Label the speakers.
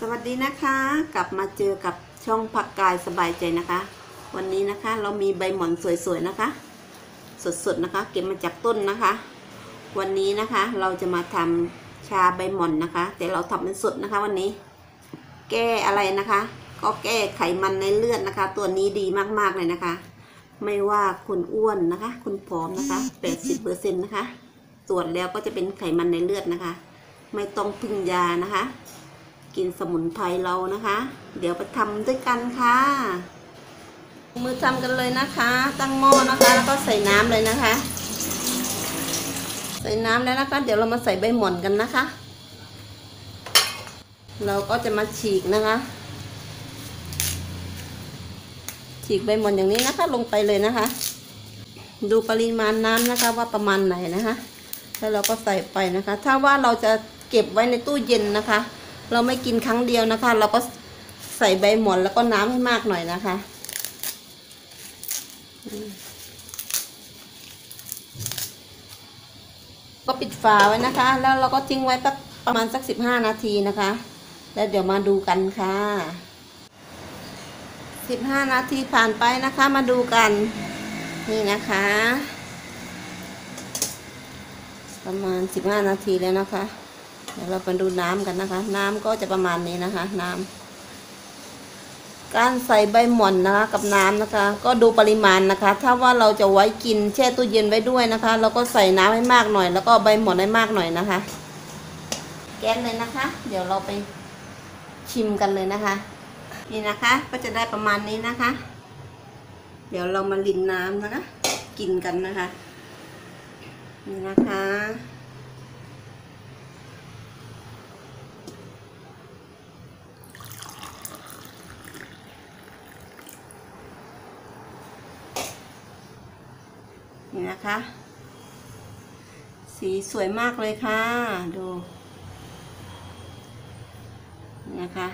Speaker 1: สวัสดีนะคะกลับมาเจอกับช่องพักกายสบายใจนะคะ วันนี้นะคะเรามีใบหม่อนสวยๆนะคะ สดๆนะคะ เก็บมาจากต้นนะคะ วันนี้นะคะเราจะมาทำชาใบหม่อนนะคะ แต่เราทำเป็นสดนะคะ วันนี้ แก้อะไรนะคะ ก็แก้ไขมันในเลือดนะคะ ตัวนี้ดีมากๆเลยนะคะ ไม่ว่าคุณอ้วนนะคะ คุณผอมนะคะ80%นะคะตรวจแล้วก็จะเป็นไขมันในเลือดนะคะ ไม่ต้องพึ่งยานะคะ กินสมุนไพรเรานะคะ เดี๋ยวไปทำด้วยกันค่ะ มือทำกันเลยนะคะ ตั้งหม้อนะคะ แล้วก็ใส่น้ำเลยนะคะ ใส่น้ำแล้วนะคะ เดี๋ยวเรามาใส่ใบหม่อนกันนะคะ เราก็จะมาฉีกนะคะ ฉีกใบหม่อนอย่างนี้นะคะ ลงไปเลยนะคะ ดูปริมาณน้ำนะคะว่าประมาณไหนนะคะแล้วเราก็ใส่ไปนะคะ ถ้าว่าเราจะเก็บไว้ในตู้เย็นนะคะ เราไม่กินครั้งเดียวนะคะ เราก็ใส่ใบหมอนแล้วก็น้ำให้มากหน่อยนะคะ ก็ปิดฝาไว้นะคะ แล้วเราก็ทิ้งไว้ประมาณสักสิบห้านาทีนะคะ แล้วเดี๋ยวมาดูกันค่ะสิบห้านาทีผ่านไปนะคะ มาดูกัน นี่นะคะ ประมาณสิบห้านาทีแล้วนะคะ เดี๋ยวเราไปดูน้ำกันนะคะ น้ำก็จะประมาณนี้นะคะ น้ำการใส่ใบหม่อนนะคะ กับน้ำนะคะ ก็ดูปริมาณนะคะ ถ้าว่าเราจะไว้กินแช่ตู้เย็นไว้ด้วยนะคะ เราก็ใส่น้ำให้มากหน่อย แล้วก็ใบหม่อนให้มากหน่อยนะคะ แก๊สเลยนะคะ เดี๋ยวเราไปชิมกันเลยนะคะ นี่นะคะ ก็จะได้ประมาณนี้นะคะ เดี๋ยวเรามาลินน้ำนะคะ กินกันนะคะ นี่นะคะ นี่นะคะ สีสวยมากเลยค่ะ ดูนี่นะคะ